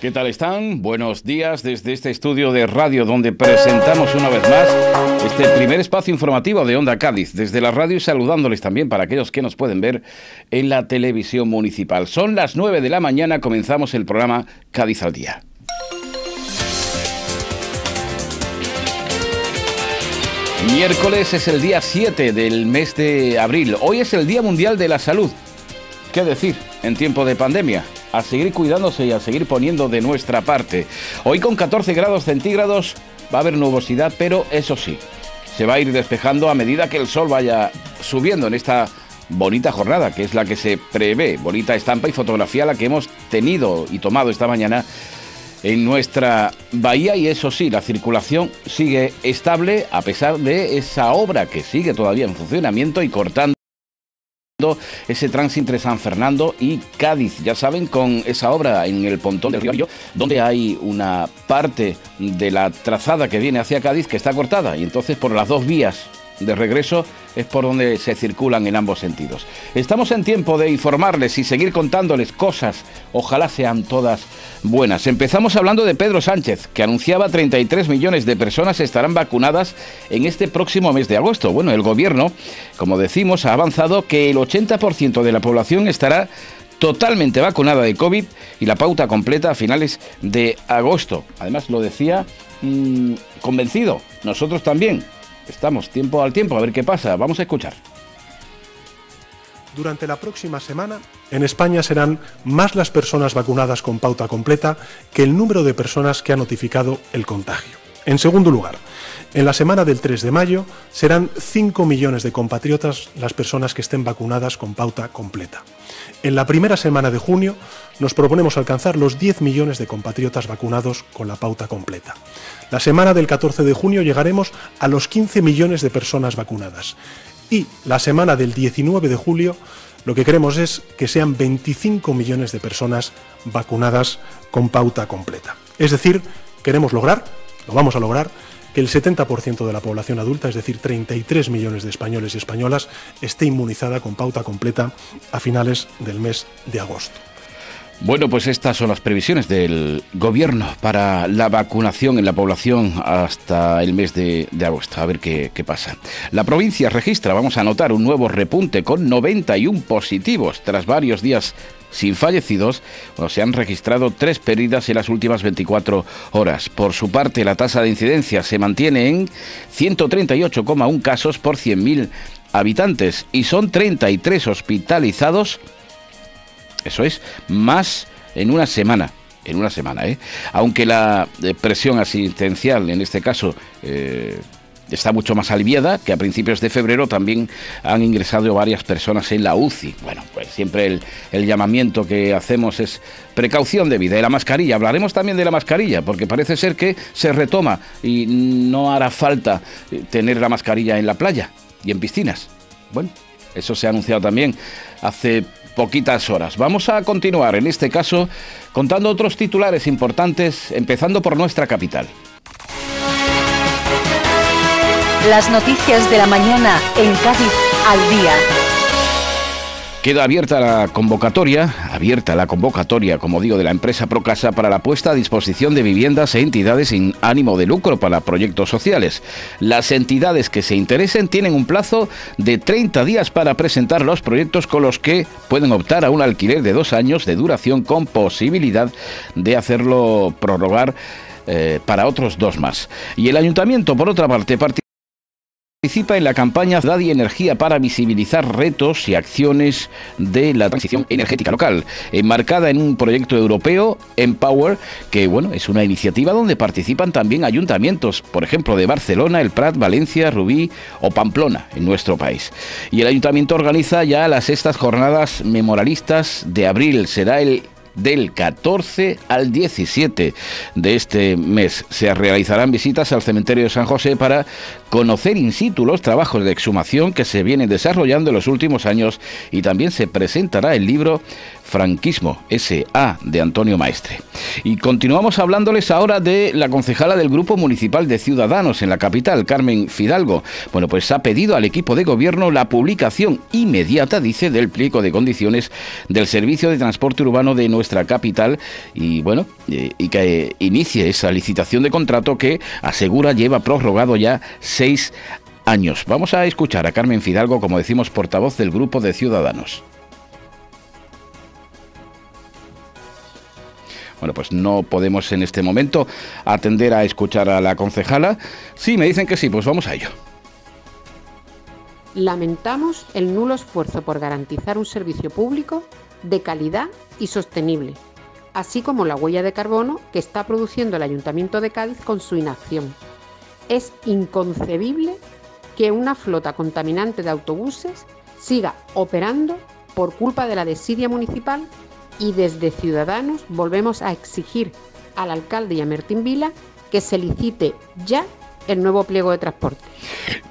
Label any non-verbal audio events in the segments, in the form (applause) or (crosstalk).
¿Qué tal están? Buenos días desde este estudio de radio donde presentamos una vez más este primer espacio informativo de Onda Cádiz. Desde la radio y saludándoles también para aquellos que nos pueden ver en la televisión municipal. Son las 9 de la mañana, comenzamos el programa Cádiz al Día. Miércoles es el día 7 del mes de abril. Hoy es el Día Mundial de la Salud. ¿Qué decir en tiempo de pandemia? A seguir cuidándose y a seguir poniendo de nuestra parte. Hoy con 14 grados centígrados va a haber nubosidad, pero eso sí, se va a ir despejando a medida que el sol vaya subiendo en esta bonita jornada, que es la que se prevé, bonita estampa y fotografía la que hemos tenido y tomado esta mañana en nuestra bahía y eso sí, la circulación sigue estable a pesar de esa obra que sigue todavía en funcionamiento y cortando ese tránsito entre San Fernando y Cádiz. Ya saben, con esa obra en el pontón del río donde hay una parte de la trazada que viene hacia Cádiz que está cortada y entonces por las dos vías de regreso es por donde se circulan en ambos sentidos. Estamos en tiempo de informarles y seguir contándoles cosas, ojalá sean todas buenas. Empezamos hablando de Pedro Sánchez, que anunciaba 33 millones de personas estarán vacunadas en este próximo mes de agosto. Bueno, el gobierno, como decimos, ha avanzado que el 80% de la población estará totalmente vacunada de COVID y la pauta completa a finales de agosto. Además, lo decía mm, convencido, nosotros también Estamos tiempo al tiempo, a ver qué pasa. Vamos a escuchar. Durante la próxima semana, en España serán más las personas vacunadas con pauta completa que el número de personas que ha notificado el contagio. En segundo lugar, en la semana del 3 de mayo serán 5 millones de compatriotas las personas que estén vacunadas con pauta completa. En la primera semana de junio nos proponemos alcanzar los 10 millones de compatriotas vacunados con la pauta completa. La semana del 14 de junio llegaremos a los 15 millones de personas vacunadas. Y la semana del 19 de julio lo que queremos es que sean 25 millones de personas vacunadas con pauta completa. Es decir, queremos lograr, vamos a lograr, que el 70% de la población adulta, es decir, 33 millones de españoles y españolas, esté inmunizada con pauta completa a finales del mes de agosto. Bueno, pues estas son las previsiones del gobierno para la vacunación en la población hasta el mes de, agosto. A ver qué, qué, pasa. La provincia registra, vamos a notar, un nuevo repunte con 91 positivos tras varios días sin fallecidos, se han registrado tres pérdidas en las últimas 24 horas. Por su parte, la tasa de incidencia se mantiene en 138,1 casos por 100.000 habitantes y son 33 hospitalizados, eso es, más en una semana en una semana, ¿eh? Aunque la eh, presión asistencial, en este caso, eh, está mucho más aliviada, que a principios de febrero también han ingresado varias personas en la UCI. Bueno, pues siempre el, llamamiento que hacemos es precaución de vida. Y la mascarilla, hablaremos también de la mascarilla, porque parece ser que se retoma y no hará falta tener la mascarilla en la playa y en piscinas. Bueno, eso se ha anunciado también hace poquitas horas. Vamos a continuar, en este caso, contando otros titulares importantes, empezando por nuestra capital. Las noticias de la mañana en Cádiz al día. Queda abierta la convocatoria, abierta la convocatoria, como digo, de la empresa Procasa para la puesta a disposición de viviendas e entidades sin ánimo de lucro para proyectos sociales. Las entidades que se interesen tienen un plazo de 30 días para presentar los proyectos con los que pueden optar a un alquiler de dos años de duración con posibilidad de hacerlo prorrogar eh, para otros dos más. Y el ayuntamiento, por otra parte, Participa en la campaña Ciudad y Energía para visibilizar retos y acciones de la transición energética local, enmarcada en un proyecto europeo, Empower, que bueno, es una iniciativa donde participan también ayuntamientos, por ejemplo, de Barcelona, El Prat, Valencia, Rubí o Pamplona, en nuestro país. Y el ayuntamiento organiza ya las sextas jornadas memorialistas de abril. Será el del 14 al 17 de este mes. Se realizarán visitas al cementerio de San José para conocer in situ los trabajos de exhumación que se vienen desarrollando en los últimos años y también se presentará el libro franquismo, SA de Antonio Maestre. Y continuamos hablándoles ahora de la concejala del Grupo Municipal de Ciudadanos en la capital, Carmen Fidalgo. Bueno, pues ha pedido al equipo de gobierno la publicación inmediata, dice, del pliego de condiciones del servicio de transporte urbano de nuestra capital y bueno, eh, y que inicie esa licitación de contrato que asegura lleva prorrogado ya seis años. Vamos a escuchar a Carmen Fidalgo, como decimos, portavoz del Grupo de Ciudadanos. Bueno, pues no podemos en este momento atender a escuchar a la concejala. Sí, me dicen que sí, pues vamos a ello. Lamentamos el nulo esfuerzo por garantizar un servicio público de calidad y sostenible, así como la huella de carbono que está produciendo el Ayuntamiento de Cádiz con su inacción. Es inconcebible que una flota contaminante de autobuses siga operando por culpa de la desidia municipal y desde Ciudadanos volvemos a exigir al alcalde y a Martín Vila que se licite ya el nuevo pliego de transporte.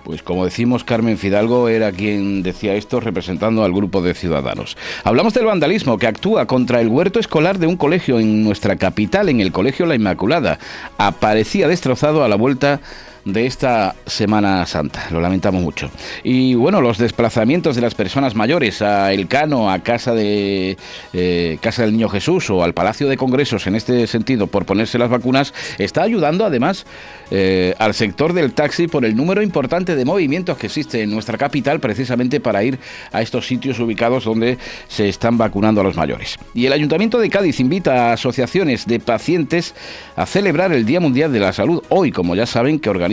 Pues como decimos, Carmen Fidalgo era quien decía esto representando al grupo de ciudadanos. Hablamos del vandalismo que actúa contra el huerto escolar de un colegio en nuestra capital, en el Colegio La Inmaculada. Aparecía destrozado a la vuelta de esta Semana Santa. Lo lamentamos mucho. Y bueno, los desplazamientos de las personas mayores a Elcano, a Casa de eh, Casa del Niño Jesús o al Palacio de Congresos en este sentido por ponerse las vacunas está ayudando además eh, al sector del taxi por el número importante de movimientos que existe en nuestra capital precisamente para ir a estos sitios ubicados donde se están vacunando a los mayores. Y el Ayuntamiento de Cádiz invita a asociaciones de pacientes a celebrar el Día Mundial de la Salud hoy, como ya saben, que organiza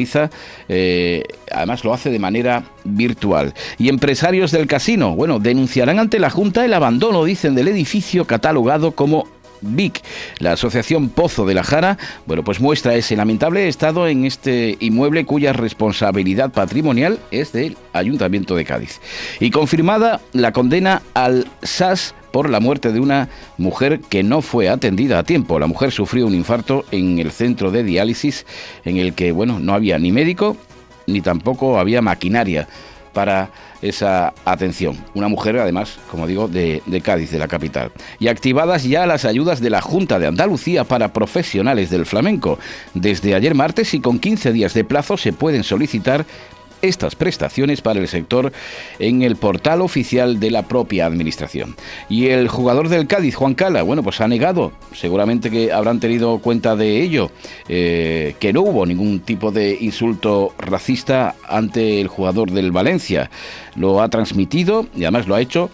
eh, además lo hace de manera virtual. Y empresarios del casino, bueno, denunciarán ante la Junta el abandono, dicen, del edificio catalogado como VIC. La Asociación Pozo de la Jara, bueno, pues muestra ese lamentable estado en este inmueble cuya responsabilidad patrimonial es del Ayuntamiento de Cádiz. Y confirmada la condena al SAS por la muerte de una mujer que no fue atendida a tiempo. La mujer sufrió un infarto en el centro de diálisis en el que, bueno, no había ni médico ni tampoco había maquinaria para esa atención. Una mujer, además, como digo, de, Cádiz, de la capital. Y activadas ya las ayudas de la Junta de Andalucía para profesionales del flamenco. Desde ayer martes y con 15 días de plazo se pueden solicitar estas prestaciones para el sector en el portal oficial de la propia administración. Y el jugador del Cádiz, Juan Cala, bueno, pues ha negado, seguramente que habrán tenido cuenta de ello, eh, que no hubo ningún tipo de insulto racista ante el jugador del Valencia. Lo ha transmitido y además lo ha hecho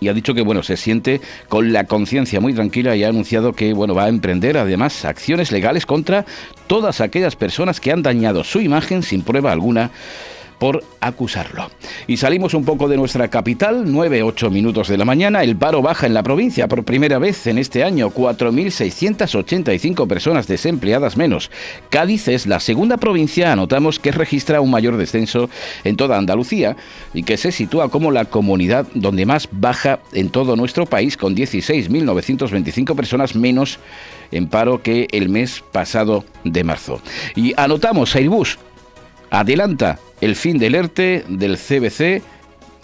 y ha dicho que bueno se siente con la conciencia muy tranquila y ha anunciado que bueno va a emprender además acciones legales contra todas aquellas personas que han dañado su imagen sin prueba alguna por acusarlo. Y salimos un poco de nuestra capital, 9-8 minutos de la mañana, el paro baja en la provincia por primera vez en este año, 4.685 personas desempleadas menos. Cádiz es la segunda provincia, anotamos, que registra un mayor descenso en toda Andalucía y que se sitúa como la comunidad donde más baja en todo nuestro país, con 16.925 personas menos en paro que el mes pasado de marzo. Y anotamos, Airbus adelanta el fin del ERTE del CBC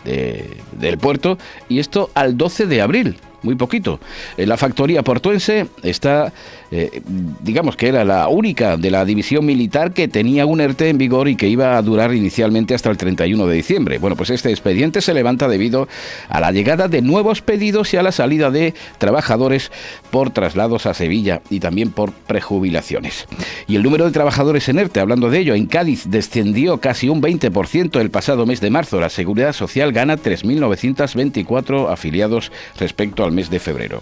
del puerto y esto al 12 de abril muy poquito. Eh, la factoría portuense está, eh, digamos que era la única de la división militar que tenía un ERTE en vigor y que iba a durar inicialmente hasta el 31 de diciembre. Bueno, pues este expediente se levanta debido a la llegada de nuevos pedidos y a la salida de trabajadores por traslados a Sevilla y también por prejubilaciones. Y el número de trabajadores en ERTE, hablando de ello, en Cádiz descendió casi un 20% el pasado mes de marzo. La Seguridad Social gana 3.924 afiliados respecto al mes de febrero.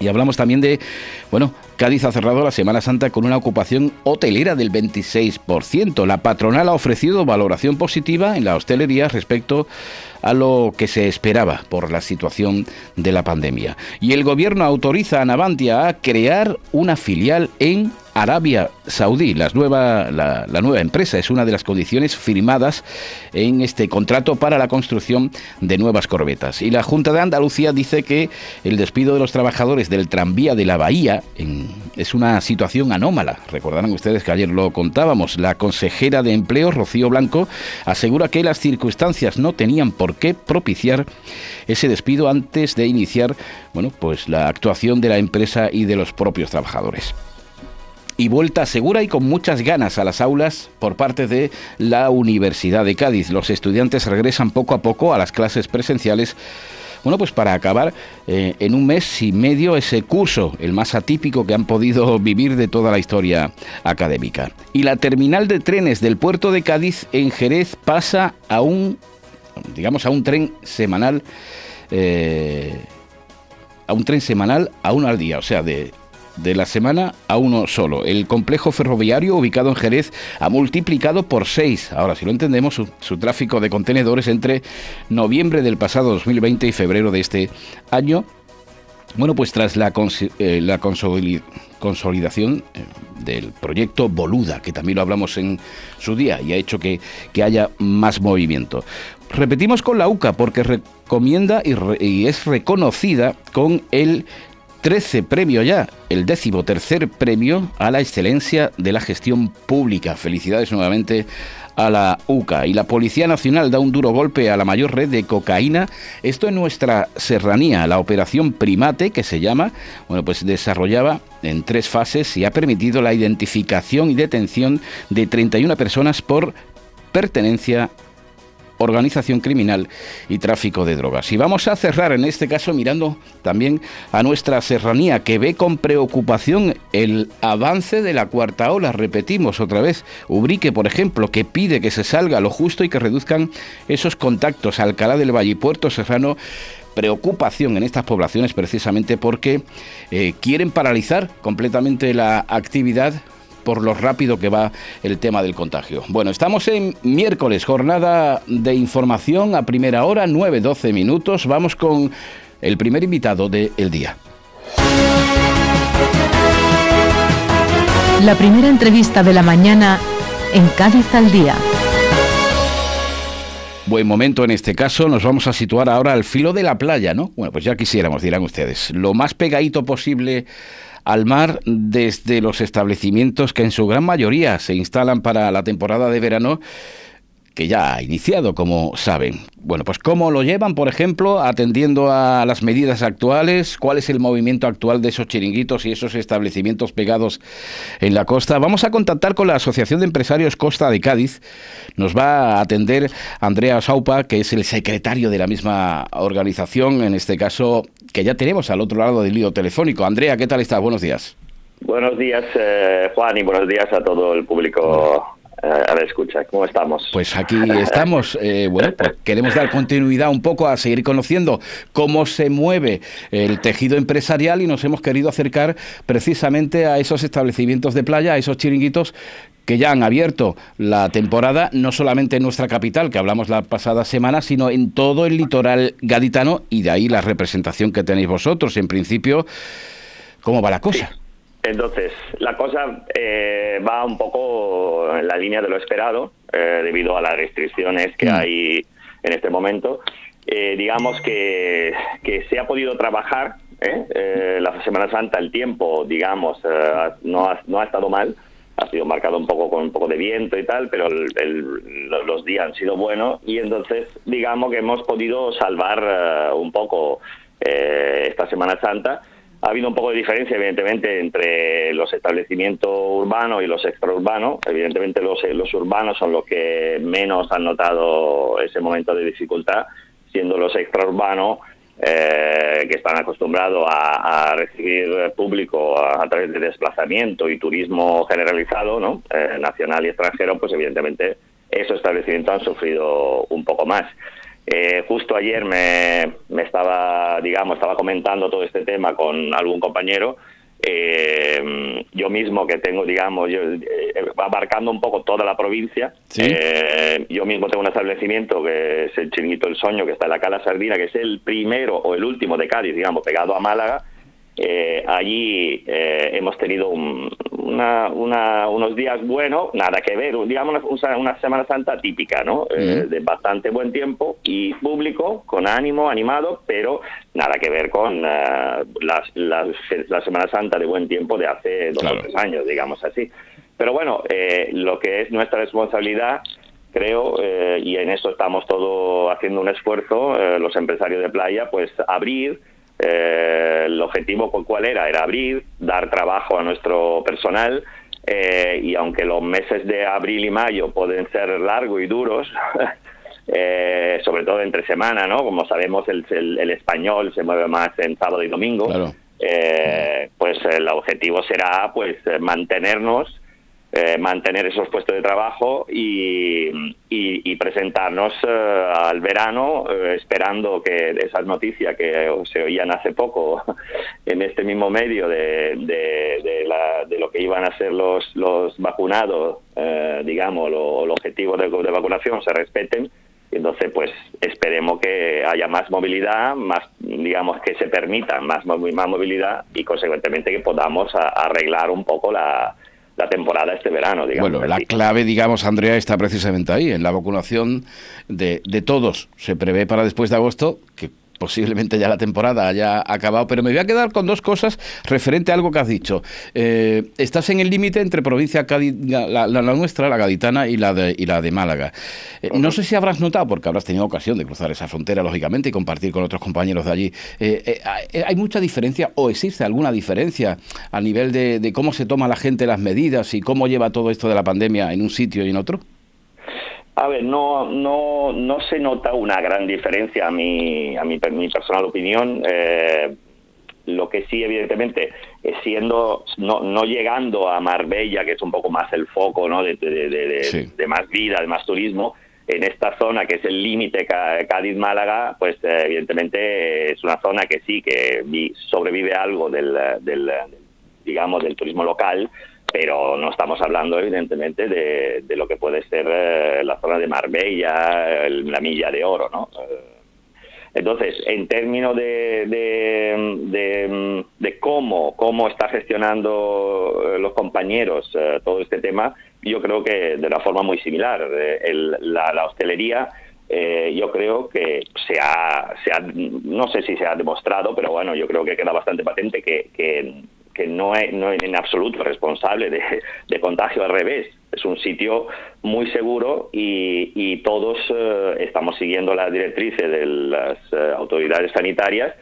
Y hablamos también de, bueno, Cádiz ha cerrado la Semana Santa con una ocupación hotelera del 26%. La patronal ha ofrecido valoración positiva en la hostelería respecto a lo que se esperaba por la situación de la pandemia. Y el gobierno autoriza a Navantia a crear una filial en Arabia Saudí. La nueva, empresa es una de las condiciones firmadas en este contrato para la construcción de nuevas corbetas. Y la Junta de Andalucía dice que el despido de los trabajadores del tranvía de la Bahía es una situación anómala. Recordarán ustedes que ayer lo contábamos. La consejera de Empleo, Rocío Blanco, asegura que las circunstancias no tenían por qué propiciar ese despido antes de iniciar bueno, pues la actuación de la empresa y de los propios trabajadores y vuelta segura y con muchas ganas a las aulas por parte de la Universidad de Cádiz. Los estudiantes regresan poco a poco a las clases presenciales. Bueno, pues para acabar eh, en un mes y medio ese curso, el más atípico que han podido vivir de toda la historia académica. Y la terminal de trenes del puerto de Cádiz en Jerez pasa a un, digamos, a un tren semanal, eh, a un tren semanal a uno al día, o sea, de de la semana a uno solo. El complejo ferroviario ubicado en Jerez ha multiplicado por seis, ahora si lo entendemos, su, tráfico de contenedores entre noviembre del pasado 2020 y febrero de este año. Bueno, pues tras la, eh, la consolidación eh, del proyecto Boluda, que también lo hablamos en su día y ha hecho que, que haya más movimiento. Repetimos con la UCA porque recomienda y es reconocida con el 13 premio ya, el décimo tercer premio a la excelencia de la gestión pública. Felicidades nuevamente a la UCA. Y la Policía Nacional da un duro golpe a la mayor red de cocaína. Esto en nuestra serranía, la operación Primate, que se llama, bueno, pues desarrollaba en tres fases y ha permitido la identificación y detención de 31 personas por pertenencia organización criminal y tráfico de drogas. Y vamos a cerrar en este caso mirando también a nuestra serranía que ve con preocupación el avance de la cuarta ola. Repetimos otra vez, Ubrique, por ejemplo, que pide que se salga lo justo y que reduzcan esos contactos. Alcalá del Valle y Puerto Serrano preocupación en estas poblaciones precisamente porque eh, quieren paralizar completamente la actividad por lo rápido que va el tema del contagio. Bueno, estamos en miércoles, jornada de información a primera hora, 9-12 minutos. Vamos con el primer invitado del día. La primera entrevista de la mañana en Cádiz al día. Buen momento en este caso, nos vamos a situar ahora al filo de la playa, ¿no? Bueno, pues ya quisiéramos, dirán ustedes, lo más pegadito posible al mar desde los establecimientos que en su gran mayoría se instalan para la temporada de verano que ya ha iniciado, como saben. Bueno, pues cómo lo llevan, por ejemplo, atendiendo a las medidas actuales, cuál es el movimiento actual de esos chiringuitos y esos establecimientos pegados en la costa. Vamos a contactar con la Asociación de Empresarios Costa de Cádiz. Nos va a atender Andrea Saupa, que es el secretario de la misma organización, en este caso, que ya tenemos al otro lado del lío telefónico. Andrea, ¿qué tal estás? Buenos días. Buenos días, eh, Juan, y buenos días a todo el público a ver, escucha, ¿cómo estamos? Pues aquí estamos. Eh, bueno, pues (laughs) queremos dar continuidad un poco a seguir conociendo cómo se mueve el tejido empresarial y nos hemos querido acercar precisamente a esos establecimientos de playa, a esos chiringuitos que ya han abierto la temporada, no solamente en nuestra capital, que hablamos la pasada semana, sino en todo el litoral gaditano y de ahí la representación que tenéis vosotros. En principio, ¿cómo va la cosa? Entonces, la cosa eh, va un poco en la línea de lo esperado, eh, debido a las restricciones que mm. hay en este momento. Eh, digamos que, que, se ha podido trabajar la Semana Santa, el tiempo, digamos, no, ha, no ha estado mal. Ha sido marcado un poco con un poco de viento y tal, pero los días han sido buenos y entonces digamos que hemos podido salvar un poco esta Semana Santa ha habido un poco de diferencia, evidentemente, entre los establecimientos urbanos y los extraurbanos. Evidentemente, los, los urbanos son los que menos han notado ese momento de dificultad, siendo los extraurbanos eh, que están acostumbrados a, recibir público a, través de desplazamiento y turismo generalizado, ¿no? Eh, nacional y extranjero, pues evidentemente esos establecimientos han sufrido un poco más. Eh, justo ayer me, estaba, digamos, estaba comentando todo este tema con algún compañero. Eh, yo mismo que tengo, digamos, yo, eh, abarcando un poco toda la provincia. yo mismo tengo un establecimiento que es el Chiringuito del Soño, que está en la Cala Sardina, que es el primero o el último de Cádiz, digamos, pegado a Málaga. Eh, allí eh, hemos tenido unos días buenos, nada que ver, digamos una, Semana Santa típica, ¿no? Eh, de bastante buen tiempo y público, con ánimo, animado, pero nada que ver con la, Semana Santa de buen tiempo de hace dos o tres años, digamos así. Pero bueno, lo que es nuestra responsabilidad creo, y en eso estamos todos haciendo un esfuerzo, los empresarios de playa, pues abrir eh, el objetivo cuál era, era abrir, dar trabajo a nuestro personal eh, y aunque los meses de abril y mayo pueden ser largos y duros, (laughs) eh, sobre todo entre semana, ¿no? Como sabemos el, el, español se mueve más en sábado y domingo, pues el objetivo será pues mantenernos eh, mantener esos puestos de trabajo y, presentarnos eh, al verano eh, esperando que esas noticias que se oían hace poco (laughs) en este mismo medio de, de, lo que iban a ser los, los vacunados, digamos, los objetivos de, de vacunación se respeten y entonces pues esperemos que haya más movilidad, más digamos que se permita más, más movilidad y consecuentemente que podamos arreglar un poco la, la temporada este verano, digamos. Bueno, la clave, digamos, Andrea, está precisamente ahí, en la vacunación de, de todos. Se prevé para después de agosto que posiblemente ya la temporada haya acabado, pero me voy a quedar con dos cosas referente a algo que has dicho. Eh, estás en el límite entre provincia la, nuestra, la gaditana, y la de, y la de Málaga. Eh, no sé si habrás notado, porque habrás tenido ocasión de cruzar esa frontera, lógicamente, y compartir con otros compañeros de allí. Eh, ¿Hay mucha diferencia o existe alguna diferencia a nivel de, de cómo se toma la gente las medidas y cómo lleva todo esto de la pandemia en un sitio y en otro? A ver, no, no, no se nota una gran diferencia a mi, a mi, mi personal opinión. Eh, lo que sí, evidentemente, es siendo, no, no llegando a Marbella, que es un poco más el foco ¿no? de, de, más vida, de más turismo, en esta zona que es el límite Cádiz-Málaga, pues eh, evidentemente es una zona que sí, que sobrevive algo del, del digamos, del turismo local, pero no estamos hablando evidentemente de, lo que puede ser eh, la zona de Marbella, la milla de oro, ¿no? Eh, entonces, en términos de, de, cómo, cómo está gestionando eh, los compañeros todo este tema, yo creo que de una forma muy similar. la, hostelería, yo creo que se ha, se ha, no sé si se ha demostrado, pero bueno, yo creo que queda bastante patente que, que que no es, no es en absoluto responsable de, contagio, al revés. Es un sitio muy seguro y, todos eh, estamos siguiendo las directrices de las eh, autoridades sanitarias,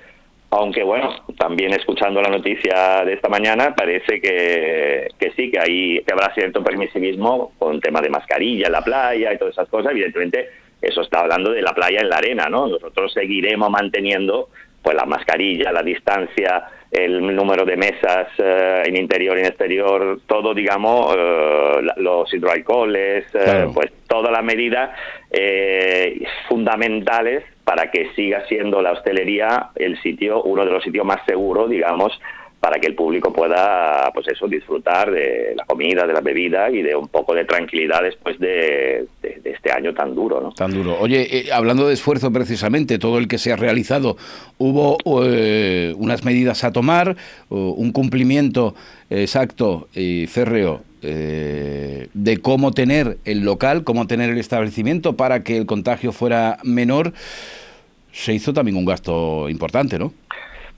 aunque bueno, también escuchando la noticia de esta mañana parece que, sí, que, hay, que habrá cierto permisivismo con tema de mascarilla en la playa y todas esas cosas. Evidentemente, eso está hablando de la playa en la arena, ¿no? Nosotros seguiremos manteniendo pues la mascarilla, la distancia, el número de mesas eh, en interior y en exterior, todo, digamos, eh, los hidroalcoholes, eh, pues todas las medidas fundamentales para que siga siendo la hostelería el sitio, uno de los sitios más seguros, digamos, para que el público pueda, pues eso, disfrutar de la comida, de la bebida y de un poco de tranquilidad después de, este año tan duro, ¿no? Tan duro. Oye, eh, hablando de esfuerzo precisamente, todo el que se ha realizado, hubo eh, unas medidas a tomar, un cumplimiento exacto y férreo eh, de cómo tener el local, cómo tener el establecimiento para que el contagio fuera menor. Se hizo también un gasto importante, ¿no?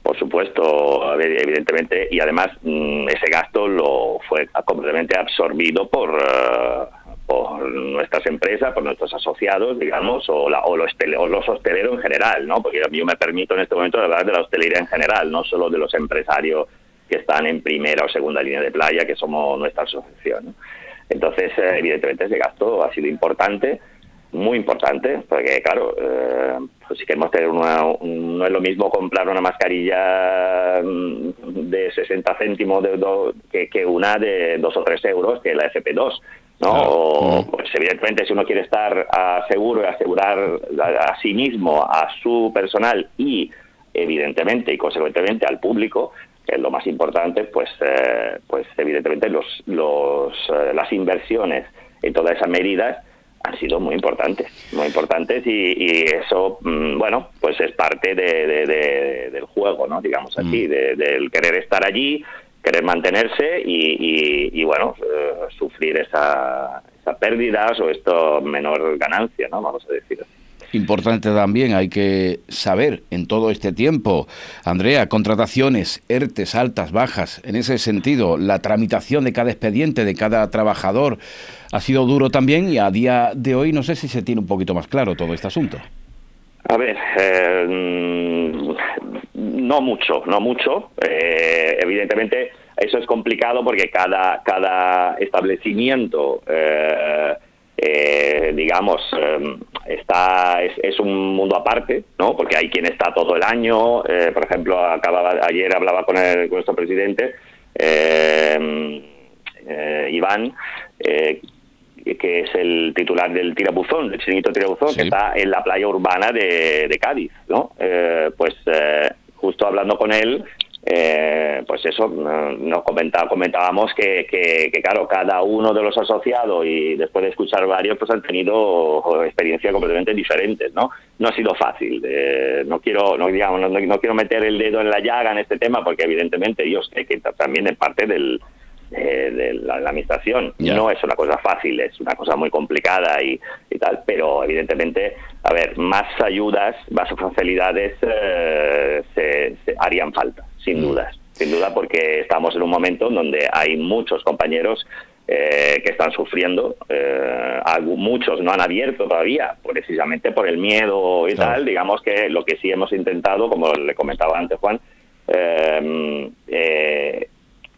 Por supuesto, evidentemente, y además mm, ese gasto lo fue completamente absorbido por, eh, por nuestras empresas, por nuestros asociados, digamos, o, la, o, los, los hosteleros en general, ¿no? Porque yo me permito en este momento hablar de la hostelería en general, no solo de los empresarios que están en primera o segunda línea de playa, que somos nuestra asociación. Entonces, eh, evidentemente, ese gasto ha sido importante muy importante, porque claro, eh, pues si queremos tener una, no es lo mismo comprar una mascarilla mm, de 60 céntimos de que, una de 2 o 3 euros, que la FP2. ¿no? pues evidentemente si uno quiere estar seguro y asegurar a, sí mismo, a su personal y evidentemente y consecuentemente al público, que es lo más importante, pues, eh, pues evidentemente los, los, eh, las inversiones en todas esas medidas han sido muy importantes, muy importantes y, eso, mm, bueno, pues es parte del juego, ¿no? Digamos así, mm. del querer estar allí, querer mantenerse y, bueno, eh, sufrir esa, esa pérdidas o esto menor ganancia, ¿no? Vamos a decir así. Importante también, hay que saber en todo este tiempo, Andrea, contrataciones, ERTES, altas, bajas, en ese sentido, la tramitación de cada expediente, de cada trabajador, ha sido duro también y a día de hoy no sé si se tiene un poquito más claro todo este asunto. A ver, eh, no mucho, no mucho. Eh, evidentemente, eso es complicado porque cada, cada establecimiento, eh, digamos, está es, un mundo aparte, ¿no? Porque hay quien está todo el año. por ejemplo, acababa, ayer hablaba con, el, con nuestro presidente, Iván, que es el titular del tirabuzón, del chiringuito tirabuzón, que está en la playa urbana de, Cádiz, ¿no? Eh, pues eh, justo hablando con él, eh, pues eso, nos comentaba, comentábamos que, que, claro, cada uno de los asociados y después de escuchar varios, pues han tenido experiencias completamente diferentes, ¿no? No ha sido fácil. no quiero, no, digamos, no, quiero meter el dedo en la llaga en este tema porque evidentemente yo sé que también es parte del, de la, administración. No es una cosa fácil, es una cosa muy complicada y, tal, pero evidentemente, a ver, más ayudas, más facilidades eh, se, harían falta, sin mm. dudas. Sin duda, porque estamos en un momento en donde hay muchos compañeros eh, que están sufriendo. Eh, muchos no han abierto todavía, precisamente por el miedo y tal. Digamos que lo que sí hemos intentado, como le comentaba antes Juan, eh,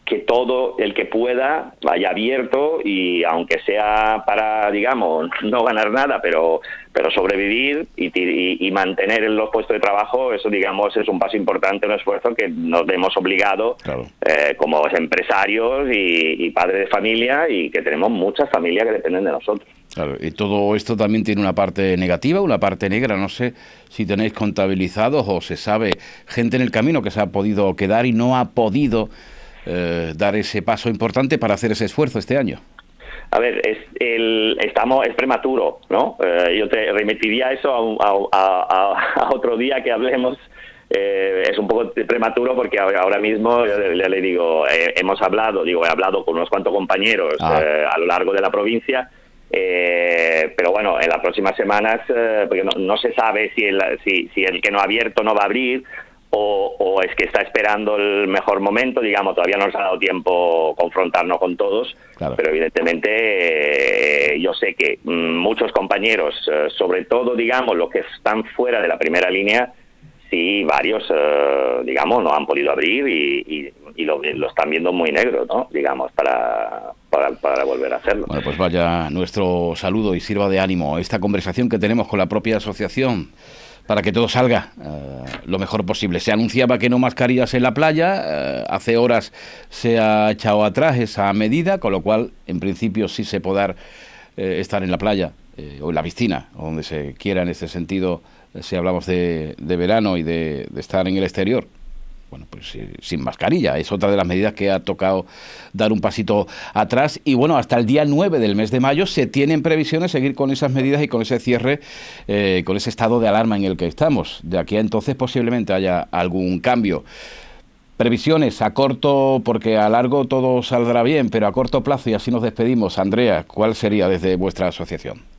que todo el que pueda vaya abierto y aunque sea para, digamos, no ganar nada, pero, pero sobrevivir y, mantener en los puestos de trabajo, eso, digamos, es un paso importante, un esfuerzo que nos vemos obligados eh, como empresarios y, padres de familia y que tenemos muchas familias que dependen de nosotros. Claro, y todo esto también tiene una parte negativa, una parte negra. No sé si tenéis contabilizados o se sabe gente en el camino que se ha podido quedar y no ha podido eh, dar ese paso importante para hacer ese esfuerzo este año? A ver, es, el, estamos, es prematuro, ¿no? Eh, yo te remitiría eso a, otro día que hablemos. Eh, es un poco prematuro porque ahora mismo ya le, digo, hemos hablado, digo, he hablado con unos cuantos compañeros ah. a lo largo de la provincia. pero bueno, en las próximas semanas, porque no, se sabe si el, si, si el que no ha abierto no va a abrir, o, es que está esperando el mejor momento, digamos, todavía no nos ha dado tiempo confrontarnos con todos, pero evidentemente eh, yo sé que mm, muchos compañeros, eh, sobre todo, digamos, los que están fuera de la primera línea, sí, varios, eh, digamos, no han podido abrir y, lo, están viendo muy negro, ¿no? Digamos, para, para, para, volver a hacerlo. Bueno, pues vaya nuestro saludo y sirva de ánimo esta conversación que tenemos con la propia asociación para que todo salga eh, lo mejor posible. Se anunciaba que no mascarillas en la playa, eh, hace horas se ha echado atrás esa medida, con lo cual en principio sí se podrá eh, estar en la playa o en la piscina, donde se quiera en este sentido, si hablamos de, verano y de estar en el exterior bueno, pues eh, sin mascarilla. Es otra de las medidas que ha tocado dar un pasito atrás. Y bueno, hasta el día 9 del mes de mayo se tienen previsiones seguir con esas medidas y con ese cierre, eh, con ese estado de alarma en el que estamos. De aquí a entonces posiblemente haya algún cambio. Previsiones a corto, porque a largo todo saldrá bien, pero a corto plazo, y así nos despedimos. Andrea, ¿cuál sería desde vuestra asociación?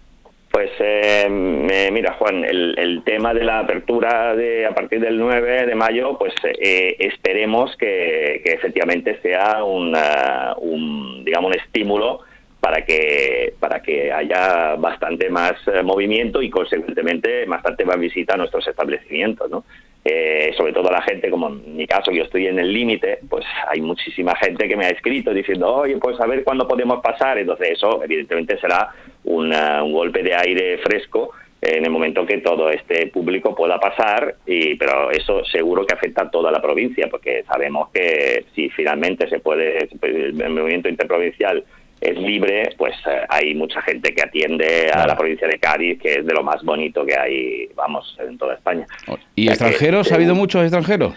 Pues eh, mira, Juan, el, tema de la apertura de a partir del 9 de mayo, pues eh, esperemos que, efectivamente sea un, digamos, un estímulo para que para que haya bastante más eh, movimiento y consecuentemente bastante más visita a nuestros establecimientos, ¿no? Eh, sobre todo la gente, como en mi caso, yo estoy en el límite, pues hay muchísima gente que me ha escrito diciendo, oye, pues a ver cuándo podemos pasar. Entonces eso, evidentemente, será un golpe de aire fresco en el momento que todo este público pueda pasar, y, pero eso seguro que afecta a toda la provincia, porque sabemos que si finalmente se puede, el movimiento interprovincial es libre, pues eh, hay mucha gente que atiende a la provincia de Cádiz, que es de lo más bonito que hay, vamos, en toda España. ¿Y extranjeros? ¿Ha habido muchos extranjeros?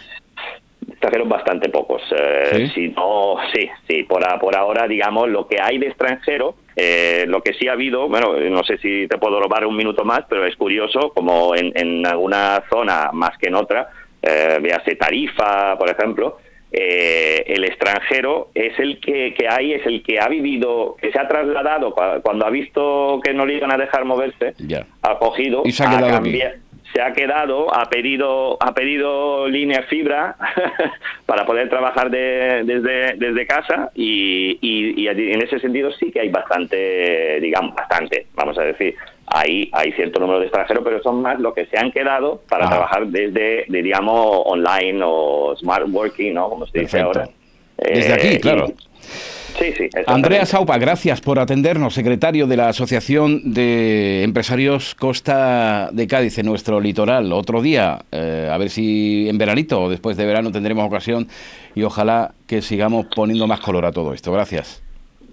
Extranjeros bastante pocos. Eh, ¿Sí? Si no, sí, sí. Por, por ahora, digamos, lo que hay de extranjero Eh, lo que sí ha habido, bueno, no sé si te puedo robar un minuto más, pero es curioso como en, en alguna zona más que en otra, eh, véase Tarifa, por ejemplo, eh, el extranjero es el que, que, hay, es el que ha vivido, que se ha trasladado cuando ha visto que no le iban a dejar moverse, ha cogido, y se ha, cambiado se ha quedado, ha pedido, ha pedido línea fibra (laughs) para poder trabajar desde, desde casa y, y, en ese sentido sí que hay bastante, digamos, bastante, vamos a decir, hay, hay cierto número de extranjeros, pero son más los que se han quedado para trabajar desde, digamos, online o smart working, ¿no? Como se dice ahora. Desde aquí, eh, claro. Sí, sí. Andrea Saupa, gracias por atendernos, secretario de la Asociación de Empresarios Costa de Cádiz nuestro litoral. Otro día, eh, a ver si en veranito o después de verano tendremos ocasión y ojalá que sigamos poniendo más color a todo esto. Gracias.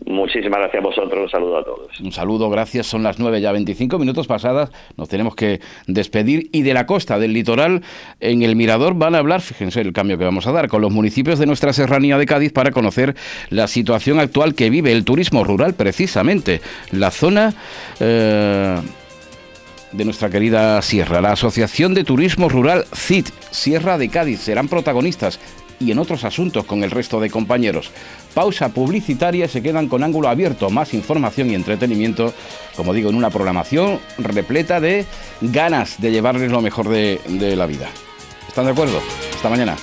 Muchísimas gracias a vosotros, un saludo a todos. Un saludo, gracias. Son las 9 ya 25 minutos pasadas, nos tenemos que despedir. Y de la costa, del litoral, en el Mirador van a hablar, fíjense el cambio que vamos a dar, con los municipios de nuestra serranía de Cádiz para conocer la situación actual que vive el turismo rural, precisamente. La zona... Eh, de nuestra querida sierra. La Asociación de Turismo Rural CIT, Sierra de Cádiz, serán protagonistas y en otros asuntos con el resto de compañeros. Pausa publicitaria, se quedan con ángulo abierto, más información y entretenimiento, como digo, en una programación repleta de ganas de llevarles lo mejor de, de la vida. ¿Están de acuerdo? Hasta mañana.